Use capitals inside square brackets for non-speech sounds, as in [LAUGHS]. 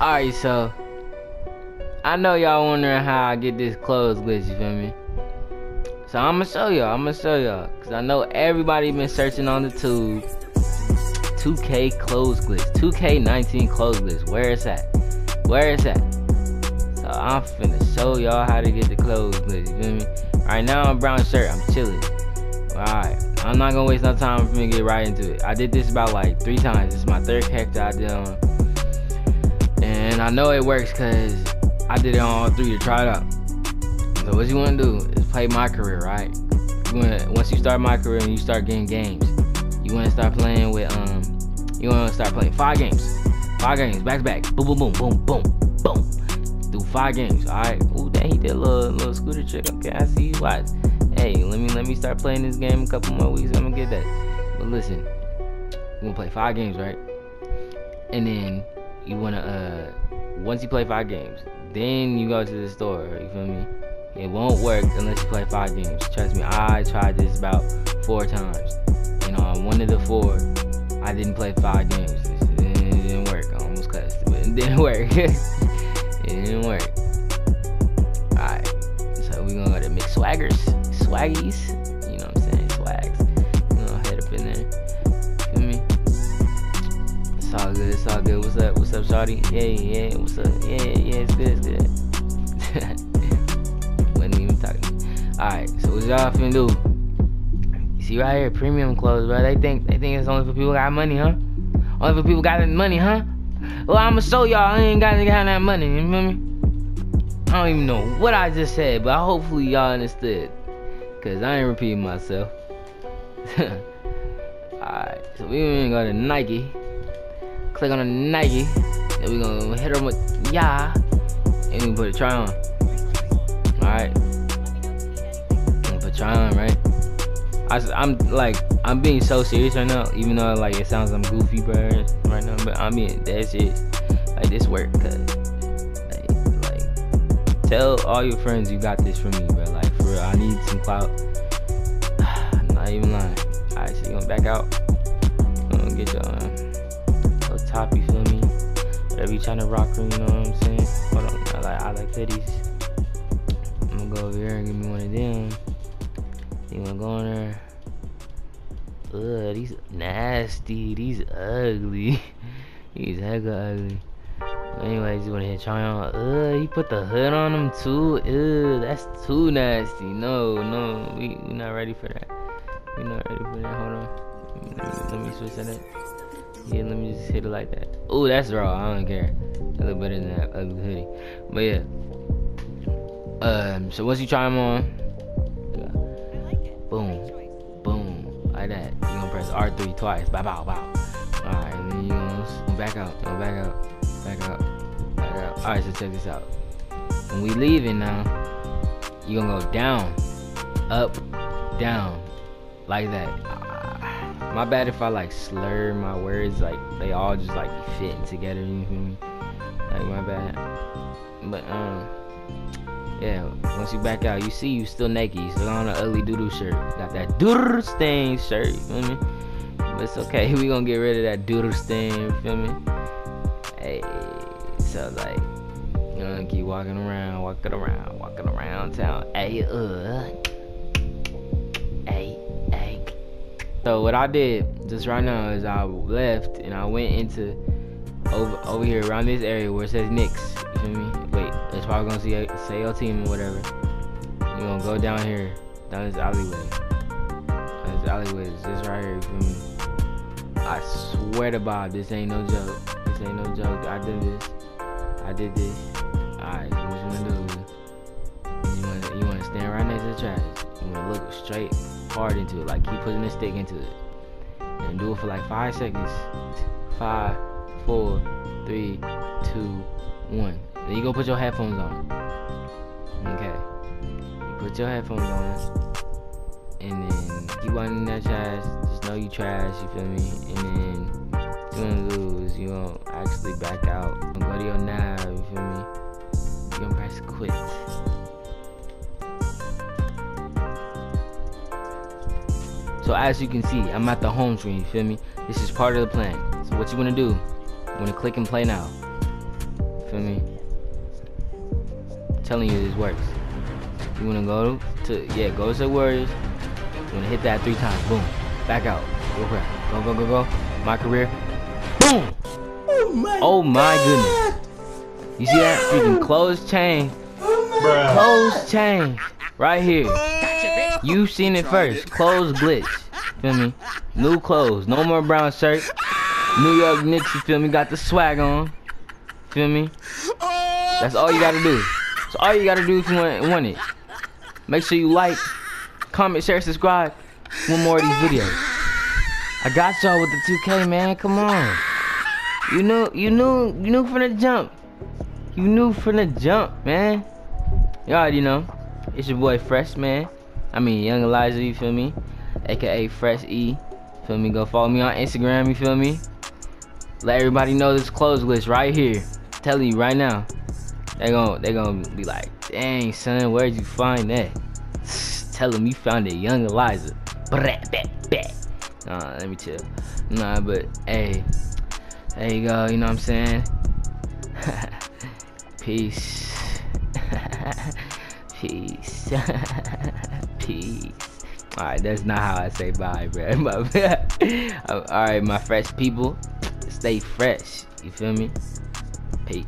Alright, so I know y'all wondering how I get this clothes glitch, you feel me? So I'ma show y'all, I'ma show y'all. Cause I know everybody been searching on the tube. 2K clothes glitch. 2K19 clothes glitch. Where is that? Where is that? So I'm finna show y'all how to get the clothes glitch, you feel me? Right now I'm brown shirt, I'm chilling. Alright. I'm not gonna waste no time for me to get right into it. I did this about like three times. This is my third character I did on. And I know it works because I did it on all three to try it out. So what you want to do is play my career, right? You wanna, once you start my career and you start getting games, you want to start playing with um, you want to start playing five games, five games back to back, boom, boom, boom, boom, boom, boom, do five games. All right. Ooh, dang, he did a little little scooter trick. Okay, I see you. Watch. Hey, let me let me start playing this game a couple more weeks. I'm gonna get that. But listen, we're gonna play five games, right? And then you wanna uh, once you play five games, then you go to the store. You feel me? It won't work unless you play five games. Trust me, I tried this about four times. And on one of the four, I didn't play five games. It didn't work. I almost cussed, but it didn't [LAUGHS] work. it didn't work. Alright, so we're gonna go to McSwaggers, Swaggies. Good. It's all good. What's up? What's up, Shawty? Yeah, yeah. What's up? Yeah, yeah. It's good. It's good. [LAUGHS] Wasn't even talking. All right. So what y'all finna do? You see right here, premium clothes, bro. They think they think it's only for people got money, huh? Only for people got money, huh? Well, I'ma show y'all I ain't got to have that money. You feel me? I don't even know what I just said, but hopefully y'all understood. Cause I ain't repeating myself. [LAUGHS] Alright, so we gonna go to Nike. Click on the Nike. and we're gonna hit them with yeah. And we put a try on. Alright. Put try on, right? I, am like, I'm being so serious right now, even though like it sounds I'm goofy, bro, right now. But I mean, dead serious. Like this work, cause like, like, tell all your friends you got this from me, bro. Like for real, I need some clout. [SIGHS] I'm Not even lying. Alright, so you gonna back out. I'm gonna get your top, you feel me? Whatever you trying to rock from, you know what I'm saying? Hold on, I like I like hoodies. I'm gonna go over here and give me one of them. You wanna go in there? Ugh, these nasty, these ugly. [LAUGHS] these hella ugly. Anyways, you wanna hit try on? Ugh, he put the hood on them too. Ugh, that's too nasty. No, no, we we not ready for that. We not ready for that. Hold on. Let me, let me switch that. Yeah, let me just hit it like that. Oh, that's raw. I don't care. A look better than that ugly hoodie. But yeah. Um. So once you try them on, boom, boom, like that. You gonna press R3 twice. Bow, bow, bow. All right, and then you gonna back out. Gonna back out. Back out. Back out. All right. So check this out. When we leaving now, you gonna go down, up, down, like that. My bad if I like slur my words, like they all just like fitting together. You feel me? Like my bad. But um yeah, once you back out, you see you still naked. You still on an ugly doodoo shirt. Got that doodle stain shirt, you feel me? But it's okay, [LAUGHS] we gonna get rid of that doodle stain, you feel me? Hey, so like, you know, keep walking around, walking around, walking around town. Hey, uh, So what I did just right now is I left and I went into over over here around this area where it says Knicks. You feel me? Wait, that's probably gonna see say your team or whatever. You gonna go down here, down this alleyway. Down This alleyway is just right here. You feel me? I swear to Bob, this ain't no joke. This ain't no joke. I did this. I did this. Alright, what you wanna do? You wanna you wanna stand right next to the trash. You wanna look straight hard into it, like keep putting the stick into it, and do it for like five seconds. Five four, three, two, one. Then you go put your headphones on. Okay. You put your headphones on. And then keep on that trash. Just know you trash, you feel me? And then what you gonna lose. you gonna actually back out. Go to your nav, you feel me? You gonna press quit. So as you can see, I'm at the home screen, you feel me? This is part of the plan. So what you wanna do, you wanna click and play now. Feel me? I'm telling you this works. You wanna go to yeah, go to the Warriors. You wanna hit that three times. Boom. Back out. Go crap. Go go go go. My career. Boom. Oh my, Oh my God. goodness. You see that? Freaking closed chain. Oh Closed chain. Right here. You seen it first. Clothes glitch. Feel me? New clothes. No more brown shirt. New York Knicks, you feel me? Got the swag on. Feel me? That's all you gotta do. That's all you gotta do if you want, want it. Make sure you like, comment, share, subscribe. One more of these videos. I got y'all with the 2K, man. Come on. You knew, you knew, you knew from the jump. You knew from the jump, man. Y'all, already know. It's your boy Fresh, man. I mean, Young Elijah, you feel me? AKA Fresh E. Feel me? Go follow me on Instagram, you feel me? Let everybody know this clothes list right here. Telling you right now. They gon' they gonna be like, dang son, where'd you find that? [SIGHS] Tell them you found it, Young Elijah. Nah, let me chill. Nah, but hey, there you go. You know what I'm saying? [LAUGHS] Peace. [LAUGHS] Peace. [LAUGHS] Peace. Alright, that's not how I say bye, bro. [LAUGHS] Alright, my fresh people, stay fresh. You feel me? Peace.